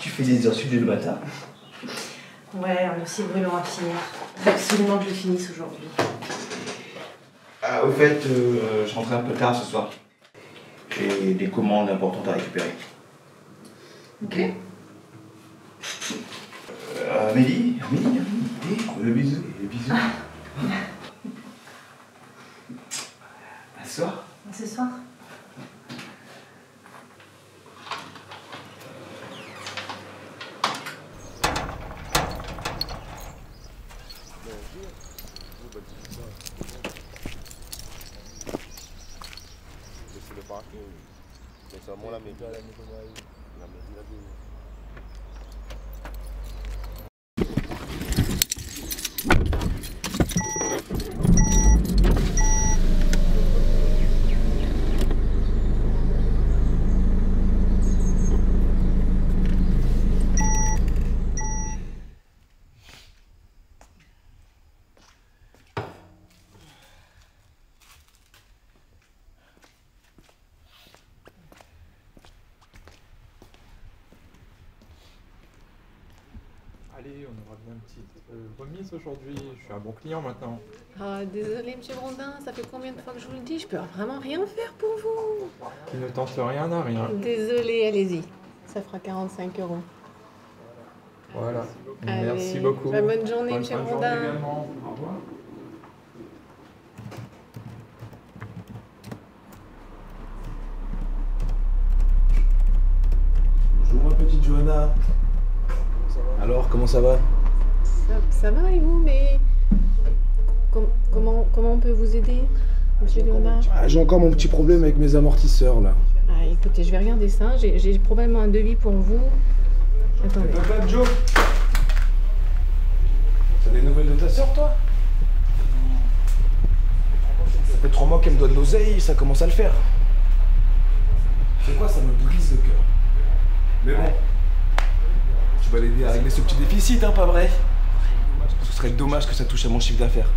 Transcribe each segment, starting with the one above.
Tu fais des heures sup le matin Ouais, un dossier brûlant à finir. Faut absolument que je le finisse aujourd'hui. Ah, au fait, euh, je rentrais un peu tard ce soir. J'ai des commandes importantes à récupérer. Ok. Euh, Amélie, Amélie, Amélie, eh, le bisou, le bisou. À ce soir Ce soir C'est le parking. Mais seulement la méthode. La méthode, la On aura bien une petite euh, remise aujourd'hui. Je suis un bon client maintenant. Ah, désolé, monsieur Grondin, ça fait combien de fois que je vous le dis? Je peux vraiment rien faire pour vous. Qui ne tente rien n'a rien. Désolé, allez-y. Ça fera 45 euros. Voilà. Allez, Merci beaucoup. bah, bonne journée, monsieur fin de journée Grondin. également. Au revoir. Comment ça va? Ça, ça va et vous, mais com- comment, comment on peut vous aider, monsieur Léonard? Ah, J'ai encore mon petit problème avec mes amortisseurs là. Ah, écoutez, je vais regarder ça. J'ai probablement un devis pour vous. Attendez. Papa Joe? T'as des nouvelles de ta sœur toi? Ça fait trois mois qu'elle me donne l'oseille, ça commence à le faire. C'est quoi, ça me brise le cœur? Mais bon, vas l'aider à régler ce petit déficit, hein, pas vrai Ce serait dommage que ça touche à mon chiffre d'affaires.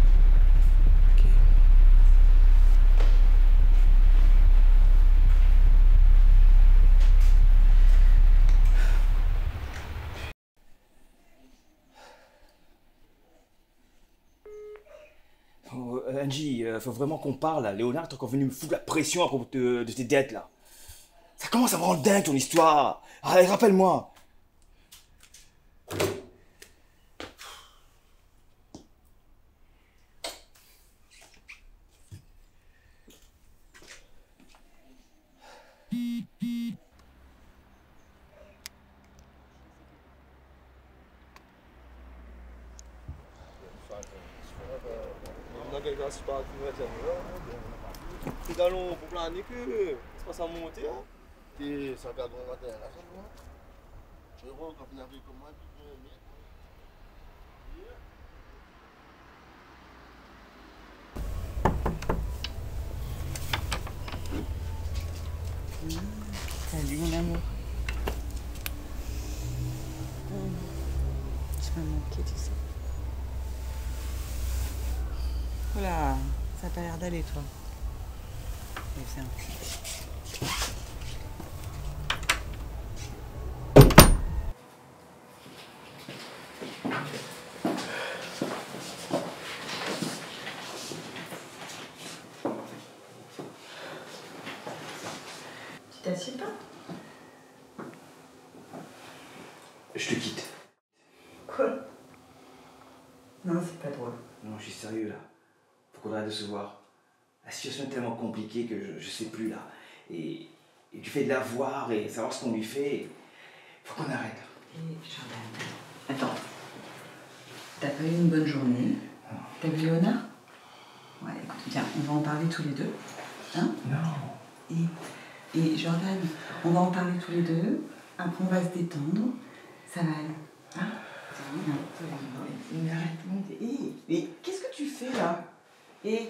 Oh, euh, Angie, euh, faut vraiment qu'on parle là. Léonard est encore venu me foutre la pression à propos de, de tes dettes là. Ça commence à me rendre dingue ton histoire. Allez, rappelle-moi. Mettre? Salut mon amour. Tu m'as manqué, tu sais. Oula, ça a pas l'air d'aller toi. Mais viens. Tu pas Je te quitte. Quoi? Non, c'est pas drôle. Non, je suis sérieux là. Faut qu'on arrête de se voir. La situation est tellement compliquée que je, je sais plus là. Et, et du fait de la voir et savoir ce qu'on lui fait, faut qu'on arrête. Et Jordan, attends. T'as pas eu une bonne journée? T'as vu Léonard? Ouais, écoute, viens, on va en parler tous les deux. Hein? Non. Et, et Jordan, on va en parler tous les deux. Après, on va se détendre. Ça va aller. Hein. Mais Hé, mais qu'est-ce que tu fais là? Et.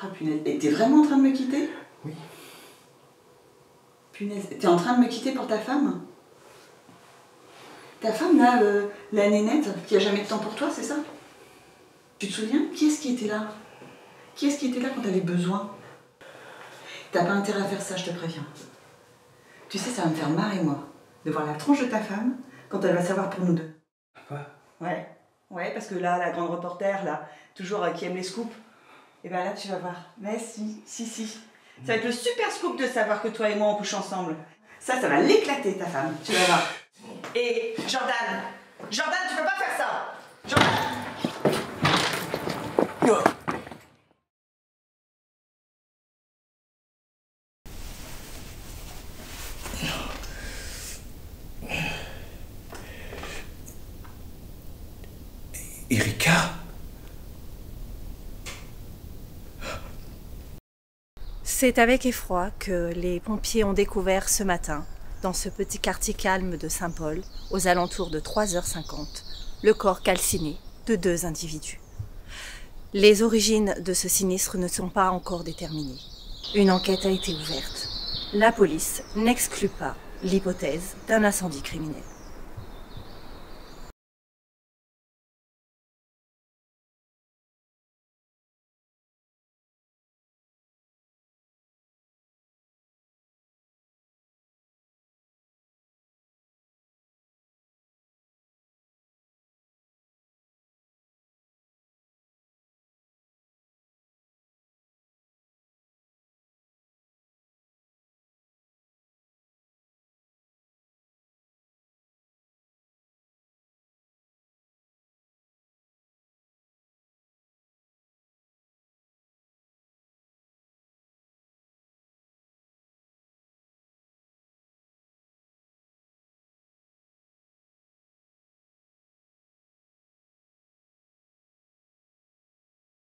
Ah punaise, et t'es vraiment en train de me quitter? Oui. Punaise, t'es en train de me quitter pour ta femme? Ta femme là, euh, la nénette, qui a jamais de temps pour toi, c'est ça? Tu te souviens? Qui est-ce qui était là? Qui est-ce qui était là quand t'avais besoin? T'as pas intérêt à faire ça, je te préviens. Tu sais, ça va me faire marrer, moi, de voir la tronche de ta femme quand elle va savoir pour nous deux. Quoi? Ouais. Ouais, parce que là, la grande reporter, là, toujours euh, qui aime les scoops, et ben là, tu vas voir. Mais si, si, si. Ça va être le super scoop de savoir que toi et moi, on couche ensemble. Ça, ça va l'éclater, ta femme. Tu vas voir. Et Jordan Jordan, tu peux pas faire ça Jordan Erika C'est avec effroi que les pompiers ont découvert ce matin, dans ce petit quartier calme de Saint-Paul, aux alentours de 3h50, le corps calciné de deux individus. Les origines de ce sinistre ne sont pas encore déterminées. Une enquête a été ouverte. La police n'exclut pas l'hypothèse d'un incendie criminel.